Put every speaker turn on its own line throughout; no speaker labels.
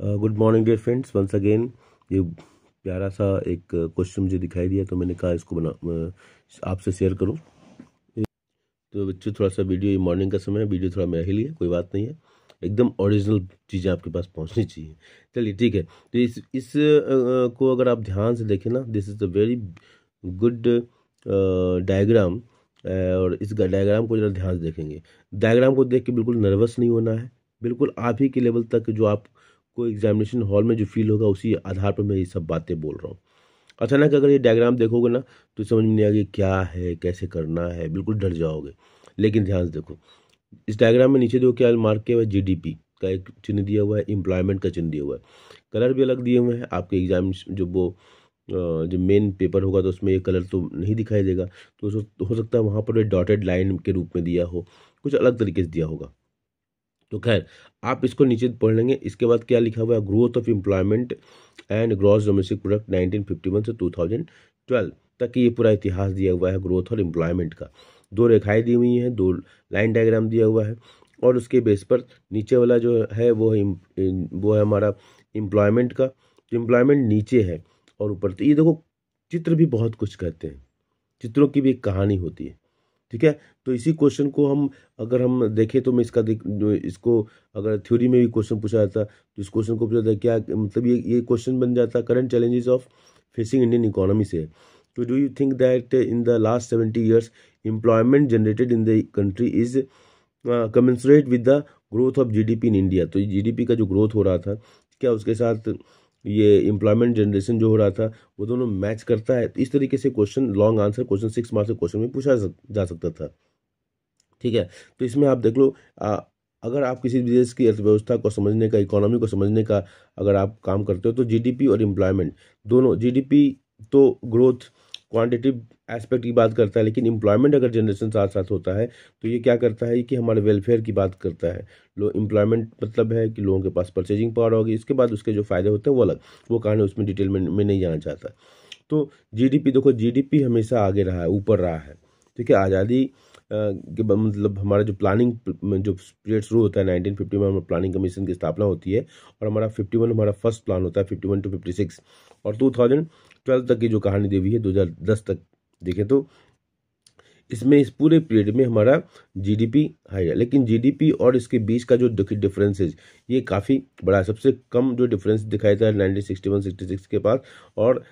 Good morning dear friends once again ये प्यारा सा एक क्वेश्चन मुझे दिखाई दिया तो मैंने कहा इसको बना आपसे शेयर करूँ। तो बच्चों थोड़ा सा वीडियो ये मॉर्निंग का समय है वीडियो थोड़ा मेरा ही लिया कोई बात नहीं है। एकदम ओरिजिनल चीज़ें आपके पास पहुंचनी चाहिए। चलिए ठीक है। तो इस इस आ, को अगर आप ध्यान से देखें ना this is a very good diagram और इस डायग्राम को जरा ध्यान से देखेंगे। डायग्राम को देख के बिल्कुल नर्वस नहीं होना है। बिल्कुल आप ही के लेवल तक जो आप को एग्जामिनेशन हॉल में जो फील होगा, उसी आधार पर मैं ये सब बातें बोल रहा हूँ। अचानक अगर ये डायग्राम देखोगे ना तो समझ में नहीं आएगी क्या है, कैसे करना है, बिल्कुल डर जाओगे। लेकिन ध्यान से देखो, इस डायग्राम में नीचे देखो क्या मार्क किया हुआ है जीडीपी का एक चिन्ह दिया हुआ है एम्प्लॉयमेंट का चिन्ह दिया हुआ है। कलर भी अलग दिए हुए हैं, आपके एग्ज़ाम जो वो जो मेन पेपर होगा तो उसमें ये कलर तो नहीं दिखाई देगा। तो हो सकता है वहाँ पर डॉटेड लाइन के रूप में दिया हो, कुछ अलग तरीके से दिया होगा। तो खैर, आप इसको नीचे पढ़ लेंगे। इसके बाद क्या लिखा हुआ है? Growth of employment and gross domestic product 1951 से 2012 तक ये पूरा इतिहास दिया हुआ है ग्रोथ और एम्प्लॉयमेंट का। दो रेखाएँ दी हुई हैं, दो लाइन डायग्राम दिया हुआ है और उसके बेस पर नीचे वाला जो है वो है वो है हमारा एम्प्लॉयमेंट का। तो एम्प्लॉयमेंट नीचे है और ऊपर तो ये देखो, चित्र भी बहुत कुछ कहते हैं। चित्रों की भी एक कहानी होती है। ठीक है? तो इसी क्वेश्चन को हम, अगर हम देखें तो मैं इसका देख इसको अगर थ्योरी में भी क्वेश्चन पूछा जाता तो इस क्वेश्चन को पूछा जाता क्या मतलब ये ये क्वेश्चन बन जाता current challenges of facing Indian economy से। तो do you think that in the last seventy years employment generated in the country is commensurate with the growth of GDP in India तो जीडीपी का जो growth हो रहा था, क्या उसके साथ ये एम्प्लॉयमेंट जनरेशन जो हो रहा था वो दोनों मैच करता है। तो इस तरीके से question long answer question six marks question में पूछा जा सकता था। ठीक है? तो इसमें आप देख लो आ, अगर आप किसी देश की अर्थव्यवस्था को समझने का इकोनॉमी को समझने का अगर आप काम करते हो तो जीडीपी और एम्प्लॉयमेंट दोनों जीडीपी तो ग्रोथ क्वांटिटिव एस्पेक्ट की बात करता है लेकिन एम्प्लॉयमेंट अगर जनरेशन साथ साथ होता है तो ये क्या करता है कि हमारे वेलफेयर की बात करता है। लो एम्प्लॉयमेंट मतलब है कि लोगों के पास परचेजिंग पावर होगी इसके बाद उसके जो फ़ायदे होते हैं वो अलग वो कारण उसमें डिटेल में, में नहीं जाना चाहता। तो जीडीपी देखो जीडीपी हमेशा आगे रहा है ऊपर रहा है। ठीक है आज़ादी के मतलब हमारा जो प्लानिंग जो पीरियड शुरू होता है नाइनटीन फिफ्टी में प्लानिंग कमीशन की स्थापना होती है और हमारा फिफ्टी वन हमारा फ़र्स्ट प्लान होता है fifty one to fifty six और टू थाउज़ेंड ट्वेल्व तक की जो कहानी दी हुई है, दो हज़ार दस तक, देखें तो इसमें इस पूरे पीरियड में हमारा जीडीपी हाई है। लेकिन जीडीपी और इसके बीच का जो डिफरेंस है ये काफ़ी बड़ा है। सबसे कम जो डिफरेंस दिखाई था nineteen sixty one sixty six के पास और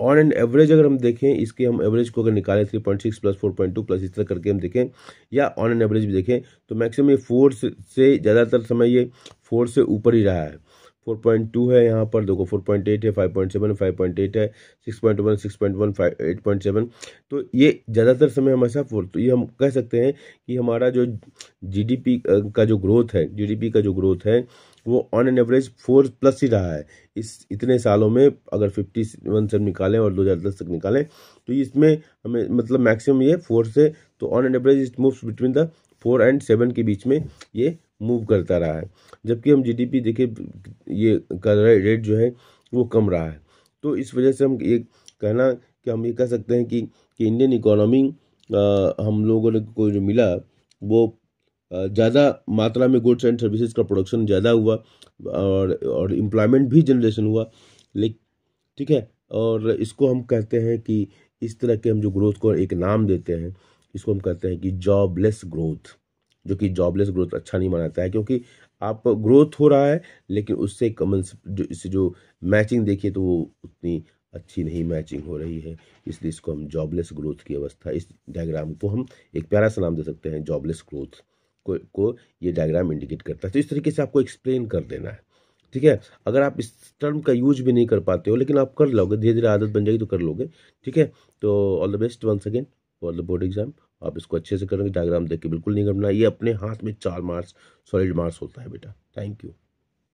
ऑन एंड एवरेज अगर हम देखें, इसके हम एवरेज को अगर निकालें three point six plus four point two plus इस तरह करके हम देखें, या ऑन एंड एवरेज भी देखें तो मैक्सिमम ये फोर से ज़्यादातर समय ये फोर से ऊपर ही रहा है। फोर पॉइंट टू है यहाँ पर, देखो फोर पॉइंट एट है five point seven five point eight है six point one six point one five eight point seven तो ये ज़्यादातर समय हमेशा फोर तो ये हम कह सकते हैं कि हमारा जो जीडीपी का जो ग्रोथ है जीडीपी का जो ग्रोथ है वो on an average four plus ही रहा है। इस इतने सालों में अगर फिफ्टी वन से निकालें और दो हज़ार दस तक निकालें तो इसमें हमें मतलब मैक्सिमम ये फोर से तो on an average it moves between the four and seven के बीच में ये मूव करता रहा है। जबकि हम जीडीपी देखें ये का रेट जो है वो कम रहा है। तो इस वजह से हम ये कहना कि हम ये कह सकते हैं कि, कि इंडियन इकोनॉमी हम लोगों को जो मिला वो ज़्यादा मात्रा में गुड्स एंड सर्विसेज़ का प्रोडक्शन ज़्यादा हुआ, और और एम्प्लॉयमेंट भी जनरेशन हुआ लेकिन ठीक है? और इसको हम कहते हैं कि इस तरह के हम जो ग्रोथ को एक नाम देते हैं, इसको हम कहते हैं कि जॉबलेस ग्रोथ जो कि जॉबलेस ग्रोथ अच्छा नहीं मानाता है, क्योंकि आप ग्रोथ हो रहा है, लेकिन उससे कमन जो, इससे जो मैचिंग देखिए तो वो उतनी अच्छी नहीं मैचिंग हो रही है, इसलिए इसको हम जॉबलेस ग्रोथ की अवस्था, इस डायग्राम को हम एक प्यारा सा नाम दे सकते हैं जॉबलेस ग्रोथ को, को ये डायग्राम इंडिकेट करता है। तो इस तरीके से आपको एक्सप्लेन कर देना है। ठीक है? अगर आप इस टर्म का यूज़ भी नहीं कर पाते हो लेकिन आप कर लोगे धीरे धीरे आदत बन जाएगी तो कर लोगे। ठीक है? तो all the best once again for the board exam आप इसको अच्छे से करेंगे डायग्राम देख के बिल्कुल नहीं करना ये अपने हाथ में चार मार्क्स सॉलिड मार्क्स होता है बेटा। Thank you